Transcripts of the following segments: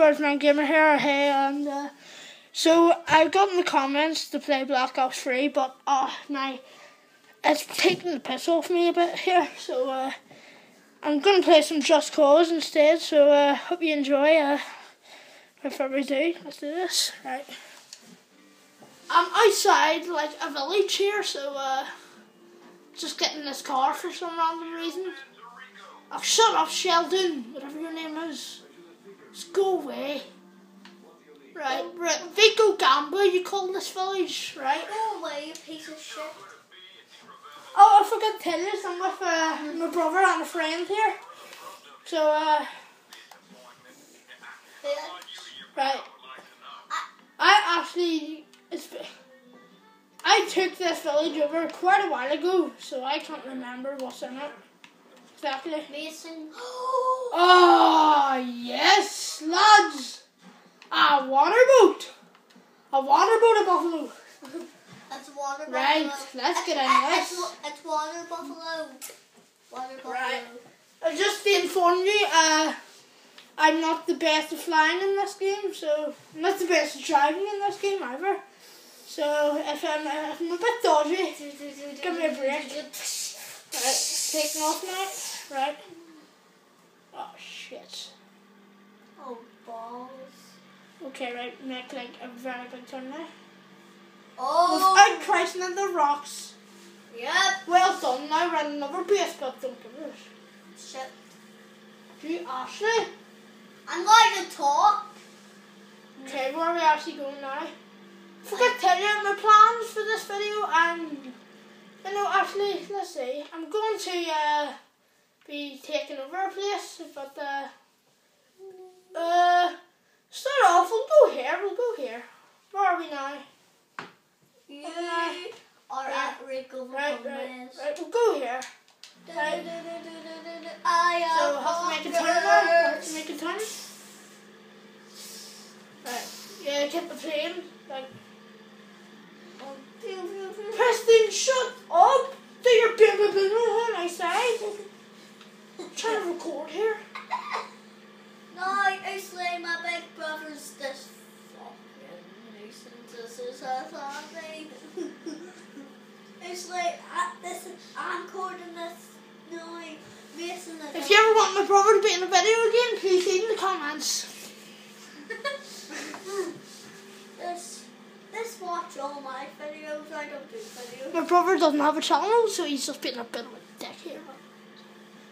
Birdman Gamer here, hey, and uh, so I got in the comments to play Black Ops 3, but uh, my it's taking the piss off me a bit here, so uh, I'm gonna play some Just Cause instead. So uh, hope you enjoy. Uh, without we do, let's do this. Right, I'm outside like a village here, so uh, just getting this car for some random reason. Oh, shut up, Sheldon, whatever your name is. Away. Right, right. Vico Gamba, you call this village, right? Go away, you piece of shit. Oh, I forgot to tell you, I'm with uh, my brother and a friend here. So, uh, right. I actually, it's, I took this village over quite a while ago, so I can't remember what's in it. Exactly. Mason. Oh, yes, lads. A water boat! A waterboat of Buffalo. That's water buffalo. Right, let's get in It's, this. it's, it's water buffalo. Water buffalo. Right. Uh, just to inform you, uh, I'm not the best at flying in this game, so I'm not the best at driving in this game either. So if I'm, uh, if I'm a bit dodgy, give me a break. Right, taking off now. Right. Oh shit. Oh, balls. Okay, right, make like a very big turn now. Oh. Without crashing into the rocks. Yep. Well done, now we're another base, but don't give us. Shit. You Ashley? I'm going to talk. Okay, where are we actually going now? Forget to tell you my plans for this video and you know actually let's see. I'm going to uh, be taking over a place but uh, uh start off we'll go here, we'll go here. Where are we now? You Right. are Right. at Rico Right, right, right, we'll go here. Right. I So am have to make a turn now. Have to make a turn. Right. Yeah, get the plane. Like Preston, shut up! Do your baby baby when I say. I'm trying to record here. No, I slay my big brother's this fucking nuisance. This is a thing. It's like, uh, this, I'm recording this. No, Mason. If you ever want my brother to be in a video again, please leave in the comments. this, this watch all my videos. I don't do videos. My brother doesn't have a channel, so he's just been a bit of a dick here.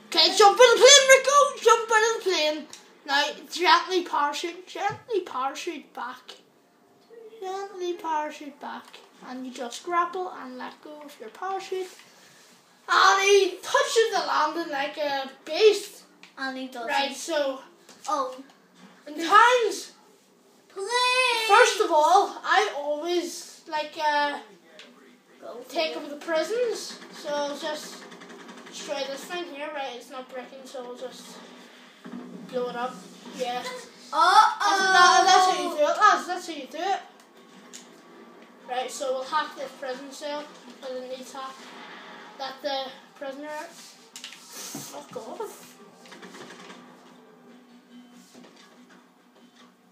Okay, jump in the plane, Rico! Jump out of the plane. Now, gently parachute, gently parachute back. Gently parachute back. And you just grapple and let go of your parachute. And he touches the landing like a beast. And he doesn't. Right, so, Oh, in times, please. first of all, I always, like, uh, take over the prisons. So I'll just destroy this thing here, right? It's not breaking, so I'll just blow it up. Yeah. That's, that, that's how you do it, lads. That's how you do it. Right, so we'll hack this prison cell because it needs hack. Let the uh, prisoner out. Fuck off.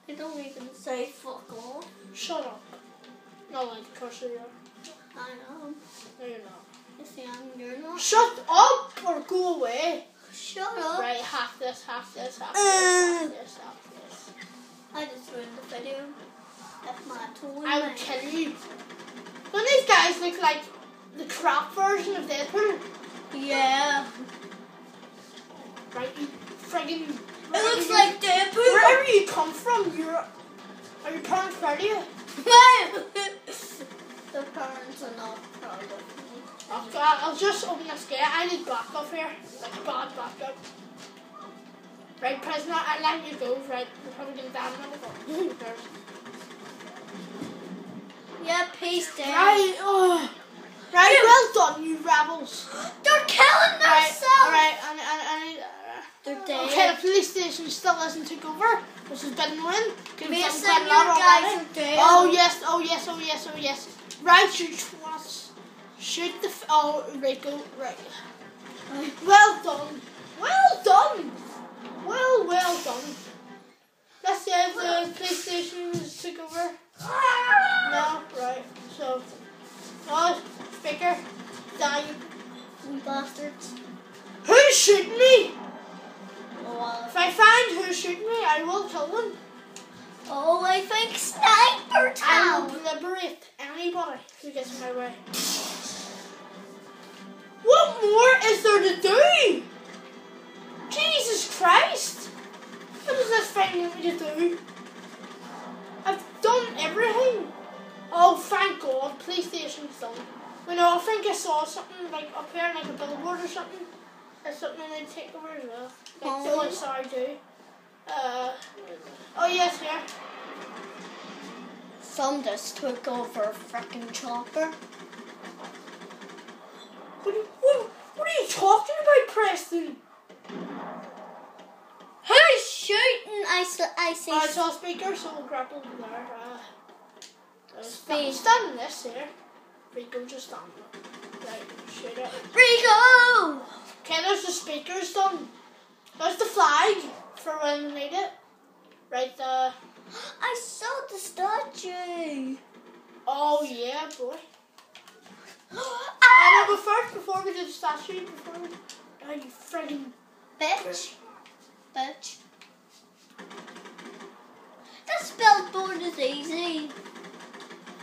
I don't even say fuck off. Shut up. Not like curse you. I know. No, you're not. Yes, I am. You're not. Shut up or go away. Shut up. Right, hack this, hack this, this, Uh. hack this, hack this. I just ruined the video. That's my toy. I will kill you. Don't these guys look like the crap version of Deadpool? Yeah. Right, you friggin' It looks like Deadpool. wherever you come from, you're are your parents proud of you? the parents are not proud of me. Oh god, I'll just open this gate. I need backup here. Like bad backup. Right, prisoner, I let you go, right? You're probably gonna die in a minute, but who cares? Yeah, peace, Dad. Right, oh. Right, well done, you rebels. They're killing Right, themselves. alright, and, and, and, uh, They're dead. Okay, the police station still isn't took over, which has been we've done Mason, quite a lot guys already. are dead. Oh yes, oh yes, oh yes, oh yes. Right, you twats. Shoot the f- oh Rico, right. Well done, well done, well well done. Let's see if stations took over? No, right. So, no, speaker, dying. You bastards. Who shooting me? Oh, uh, If I find who shooting me, I will kill them. oh, I think Sniper I Town. will liberate anybody who gets in my way. What more is there to do? Jesus Christ! What does this thing need me to do? I've done everything. Oh, thank God, police station's done. You know, I think I saw something like up here, like a billboard or something. There's something they take over as well. Like Oh. sorry do. Uh, oh yes, here. Some just took over a freaking chopper. What are, you, what, what are you talking about, Preston? Who's shooting? I, I see. I saw speaker, someone grapple over there. Uh, uh, Speed. this here. Rico, just stand. Right, shoot it. Rico! Okay, there's the speakers done. There's the flag for when we need it. Right there. I saw the statue. Oh yeah, boy. ah! Uh, but first, before we do the statue, before we... Oh, you friggin' Bitch. Bitch. This billboard is easy.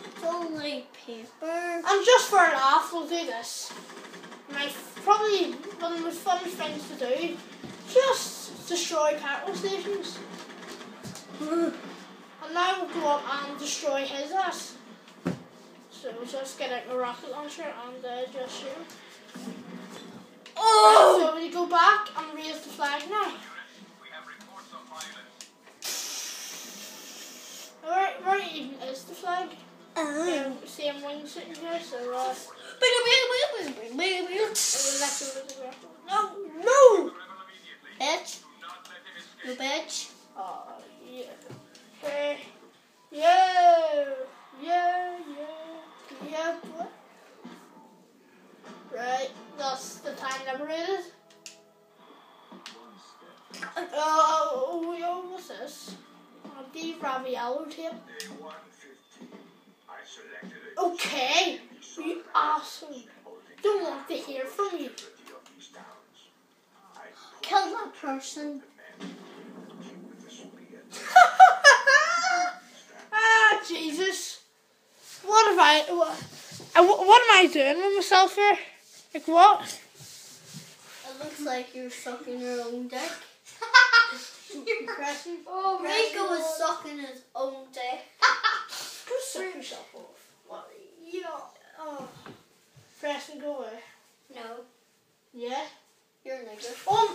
It's only paper. And just for a laugh, we'll do this. My probably one of the most fun things to do. Just destroy petrol stations. And now we'll go up and destroy his ass. So just get out the rocket launcher and uh, just shoot. Oh! So we go back and raise the flag now. We have reports of violence. Where, where even is the flag? Uh. Um, same wing sitting here, so uh, Bitch. we'll let go the ground. No, no! Level immediately. Do not let him You bitch. Oh, yeah. Yeah. Yeah, yeah. Right, the time. Oh, this? Tape. Day 150. I selected it. Okay, you asshole. Don't want to hear from you. Kill that person. with the spear. ah, Jesus. What have I. What, uh, what, what am I doing with myself here? Like, what? It looks like you're sucking your own dick. Pressing. Oh, Rico is sucking his own dick. Go suck yourself off. What? You know. Oh. Pressing, go away. No, Yeah? you're a nigger. Um.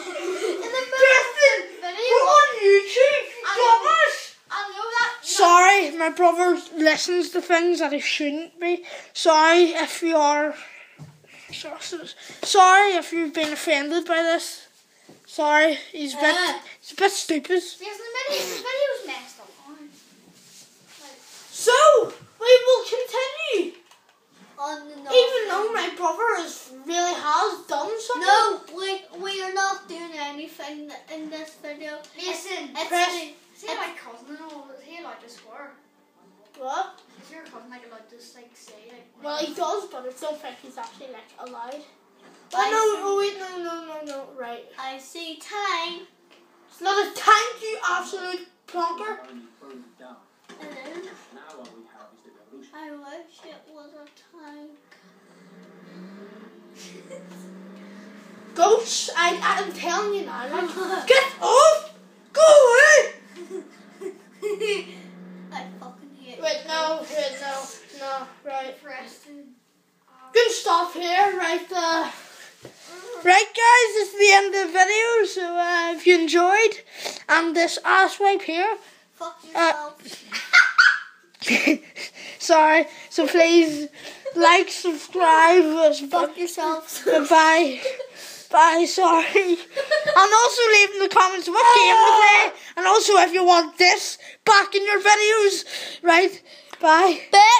In the Preston! video. We're on YouTube! Dumbass! I know that. Sorry, my brother listens to things that he shouldn't be. Sorry if you are. Sorry if you've been offended by this. Sorry, he's a bit, Uh. he's a bit stupid. Yes, the video, the video's messed up. So, we will continue. On the Even though my brother has really has done something. No, we we are not doing anything in this video. Listen, It's press- the- see my cousin and all, is he allowed to swear? What? Is your cousin like allowed to like say like Well, he does, but I don't he's actually like allowed. I Oh no! Oh wait! No! No! No! No! Right. I see time. It's not a thank you, absolute plonker. It is. Now what we have is the revolution. I wish it was a tank. Ghosts, I, I'm telling you now. Like, get off! And this ass wipe here, Fuck Uh, sorry, so please like, subscribe, Fuck yourselves. Goodbye. Bye, sorry. and also leave in the comments what game to play. And also if you want this back in your videos. Right? Bye. Bet.